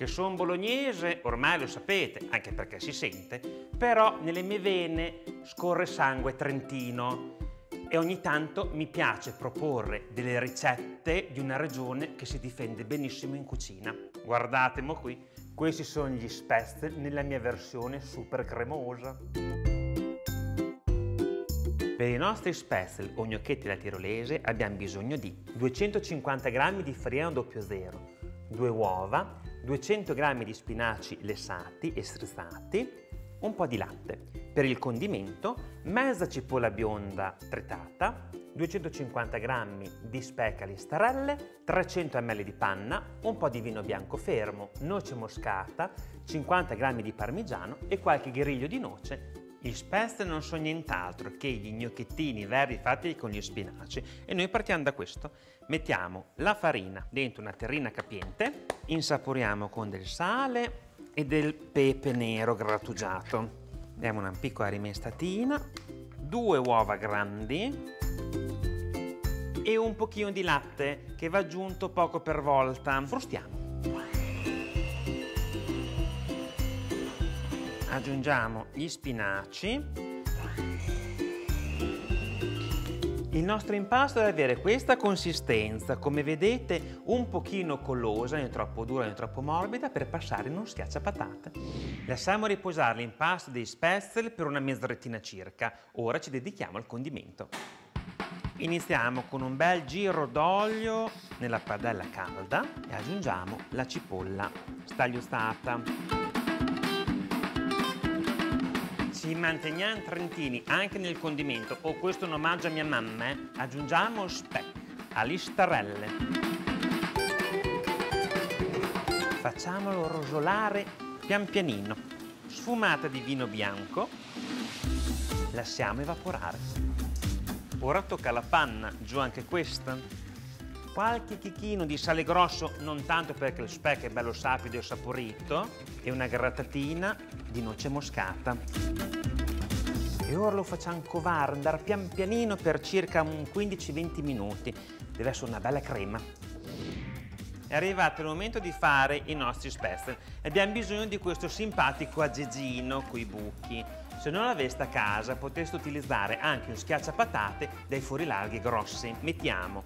che sono bolognese, ormai lo sapete, anche perché si sente, però nelle mie vene scorre sangue trentino e ogni tanto mi piace proporre delle ricette di una regione che si difende benissimo in cucina. Guardatemo qui, questi sono gli spätzle nella mia versione super cremosa. Per i nostri spätzle o gnocchetti alla tirolese abbiamo bisogno di 250 g di farina 00, 2 uova, 200 g di spinaci lessati e strizzati, un po' di latte. Per il condimento, mezza cipolla bionda tritata, 250 g di speca listarelle, 300 ml di panna, un po' di vino bianco fermo, noce moscata, 50 g di parmigiano e qualche griglio di noce gli spätzle non sono nient'altro che gli gnocchettini verdi fatti con gli spinaci e noi partiamo da questo. Mettiamo la farina dentro una terrina capiente, insaporiamo con del sale e del pepe nero grattugiato. Diamo una piccola rimestatina, due uova grandi e un pochino di latte che va aggiunto poco per volta. Frustiamo. Aggiungiamo gli spinaci. Il nostro impasto deve avere questa consistenza, come vedete un pochino collosa, né troppo dura né troppo morbida, per passare in un schiacciapatate. Lasciamo riposare l'impasto dei spätzle per una mezzorettina circa. Ora ci dedichiamo al condimento. Iniziamo con un bel giro d'olio nella padella calda e aggiungiamo la cipolla stagliostata. Ci manteniamo trentini anche nel condimento, o oh, questo è un omaggio a mia mamma, eh? aggiungiamo speck, alistarelle. Facciamolo rosolare pian pianino. Sfumata di vino bianco, lasciamo evaporare. Ora tocca alla panna, giù anche questa. Qualche chicchino di sale grosso, non tanto perché il speck è bello sapido e saporito, e una grattatina di noce moscata e ora lo facciamo covare, andare pian pianino per circa 15-20 minuti. Deve essere una bella crema. È arrivato il momento di fare i nostri spezzoli. Abbiamo bisogno di questo simpatico aggeggino coi buchi. Se non l'aveste a casa potreste utilizzare anche un schiacciapatate dai fuorilarghi grossi. Mettiamo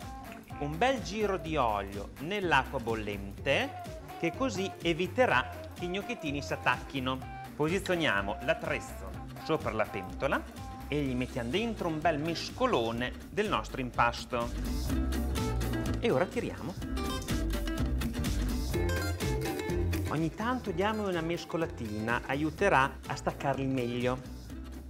un bel giro di olio nell'acqua bollente che così eviterà che i gnocchettini si attacchino. Posizioniamo l'attrezzo sopra la pentola e gli mettiamo dentro un bel mescolone del nostro impasto. E ora tiriamo. Ogni tanto diamo una mescolatina, aiuterà a staccarli meglio.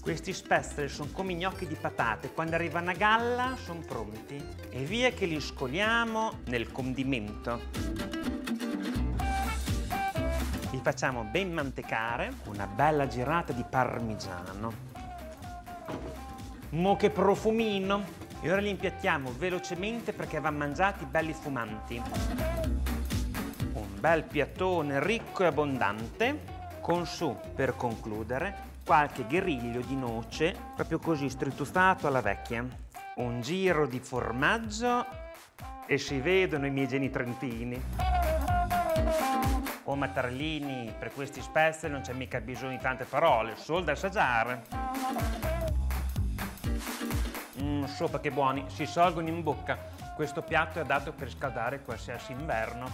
Questi spezzoli sono come i gnocchi di patate, quando arrivano a galla sono pronti. E via che li scoliamo nel condimento facciamo ben mantecare una bella girata di parmigiano. Mo che profumino! E ora li impiattiamo velocemente perché vanno mangiati belli fumanti. Un bel piattone ricco e abbondante, con su, per concludere, qualche griglio di noce, proprio così strituzzato alla vecchia. Un giro di formaggio e si vedono i miei geni trentini. Oh Mattarellini, per questi spezzi non c'è mica bisogno di tante parole, solo da assaggiare. Mmm, sopra che buoni, si solgono in bocca. Questo piatto è adatto per scaldare qualsiasi inverno.